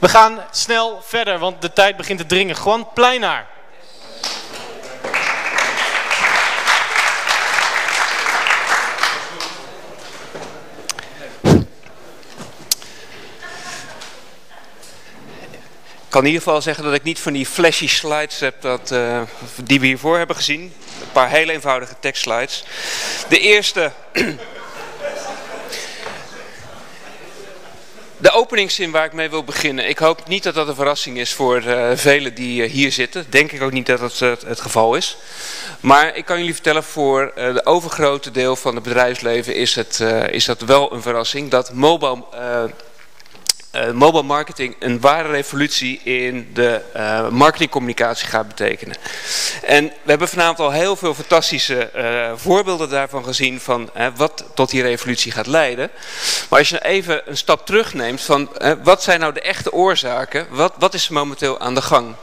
We gaan snel verder, want de tijd begint te dringen. Juan Pleinaar. Ik kan in ieder geval zeggen dat ik niet van die flashy slides heb dat, uh, die we hiervoor hebben gezien. Een paar heel eenvoudige tekstslides. De eerste... De openingszin waar ik mee wil beginnen. Ik hoop niet dat dat een verrassing is voor uh, velen die uh, hier zitten. Denk ik ook niet dat dat het, het, geval is. Maar ik kan jullie vertellen, voor de overgrote deel van het bedrijfsleven is, het, is dat wel een verrassing. Dat mobile uh, mobile marketing een ware revolutie in de uh, marketingcommunicatie gaat betekenen. En we hebben vanavond al heel veel fantastische uh, voorbeelden daarvan gezien van wat tot die revolutie gaat leiden. Maar als je even een stap terugneemt van wat zijn nou de echte oorzaken, wat, wat is momenteel aan de gang?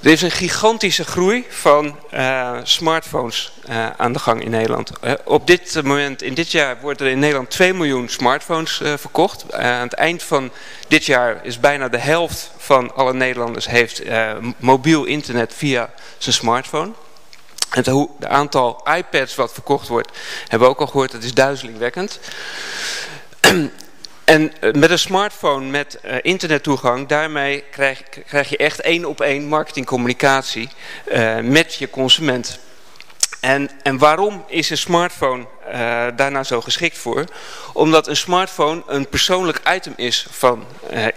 Er is een gigantische groei van uh, smartphones uh, aan de gang in Nederland. Uh, op dit moment, in dit jaar, worden er in Nederland 2 miljoen smartphones verkocht. aan het eind van dit jaar is bijna de helft van alle Nederlanders heeft mobiel internet via zijn smartphone. Het aantal iPads wat verkocht wordt, hebben we ook al gehoord, dat is duizelingwekkend. En eh, met een smartphone met uh, internettoegang, daarmee krijg, krijg, je echt één op één marketingcommunicatie uh, met je consument. En, en waarom is een smartphone uh, daar nou zo geschikt voor? Omdat een smartphone een persoonlijk item is van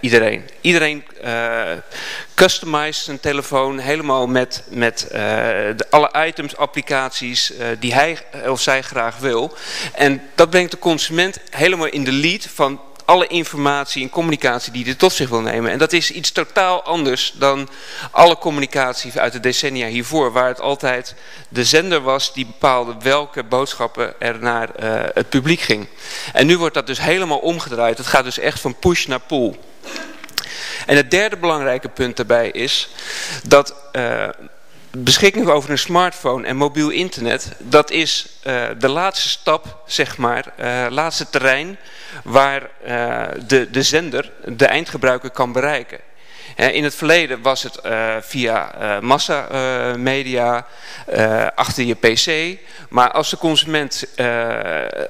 iedereen. Iedereen uh, zijn telefoon helemaal met, met de, alle items, applicaties die hij of zij graag wil. En dat brengt de consument helemaal in de lead van alle informatie en communicatie die hij tot zich wil nemen. En dat is iets totaal anders dan alle communicatie uit de decennia hiervoor, waar het altijd de zender was die bepaalde welke boodschappen er naar uh, het publiek ging. En nu wordt dat dus helemaal omgedraaid. Het gaat dus echt van push naar pull. En het derde belangrijke punt daarbij is dat uh, beschikking over een smartphone en mobiel internet, dat is uh, de laatste stap, zeg maar, uh, laatste terrein waar uh, de, de zender de eindgebruiker kan bereiken. In het verleden was het via uh, massamedia, achter je pc. Maar als de consument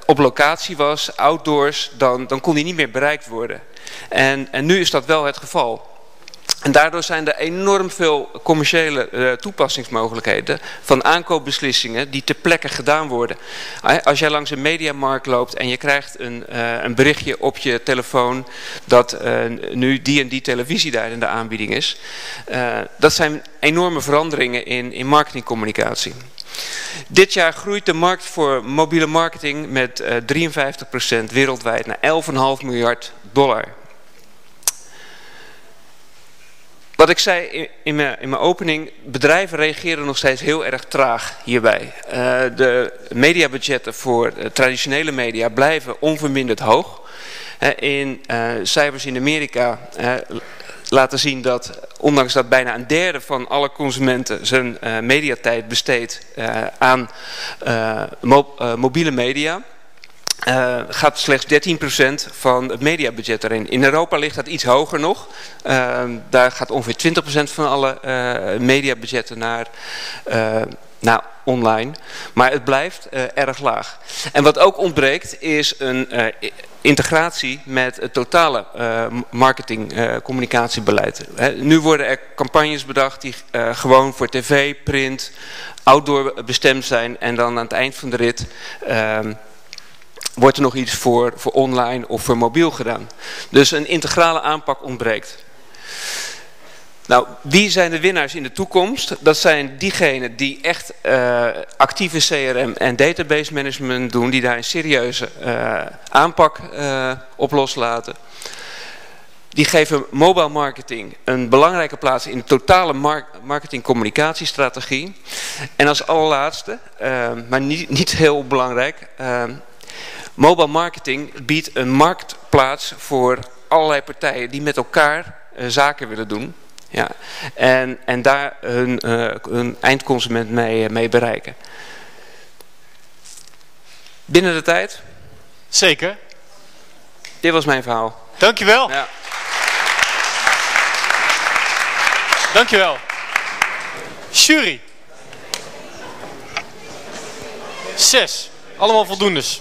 op locatie was, outdoors, dan, dan kon hij niet meer bereikt worden. En, en nu is dat wel het geval. En daardoor zijn er enorm veel commerciële uh, toepassingsmogelijkheden van aankoopbeslissingen die ter plekke gedaan worden. Als jij langs een mediamarkt loopt en je krijgt een, uh, een berichtje op je telefoon dat nu die en die televisie daar in de aanbieding is. dat zijn enorme veranderingen in, in marketingcommunicatie. Dit jaar groeit de markt voor mobiele marketing met 53% wereldwijd naar 11,5 miljard dollar. Wat ik zei in mijn, in mijn opening, bedrijven reageren nog steeds heel erg traag hierbij. Uh, de mediabudgetten voor traditionele media blijven onverminderd hoog. Uh, in uh, cijfers in Amerika laten zien dat, ondanks dat bijna een derde van alle consumenten zijn mediatijd besteedt aan mo mobiele media... Uh, gaat slechts 13% van het mediabudget erin. In Europa ligt dat iets hoger nog. Uh, daar gaat ongeveer 20% van alle uh, mediabudgetten naar, naar online. Maar het blijft erg laag. En wat ook ontbreekt is een integratie met het totale marketing-communicatiebeleid. nu worden er campagnes bedacht die gewoon voor tv, print, outdoor bestemd zijn. En dan aan het eind van de rit ehm, wordt er nog iets voor, voor online of voor mobiel gedaan. Dus een integrale aanpak ontbreekt. Nou, wie zijn de winnaars in de toekomst? Dat zijn diegenen die echt uh, actieve CRM en database management doen, die daar een serieuze uh, aanpak uh, op loslaten. Die geven mobile marketing een belangrijke plaats in de totale mar marketing communicatiestrategie. En als allerlaatste, maar niet, niet heel belangrijk, Mobile marketing biedt een marktplaats voor allerlei partijen die met elkaar uh, zaken willen doen. Ja. En, en daar hun, uh, hun eindconsument mee, uh, mee bereiken. Binnen de tijd? Zeker. Dit was mijn verhaal. Dankjewel. Ja. Dankjewel. Jury. Zes. Allemaal voldoendes.